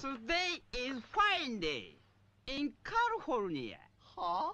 Today is fine day in California. Huh?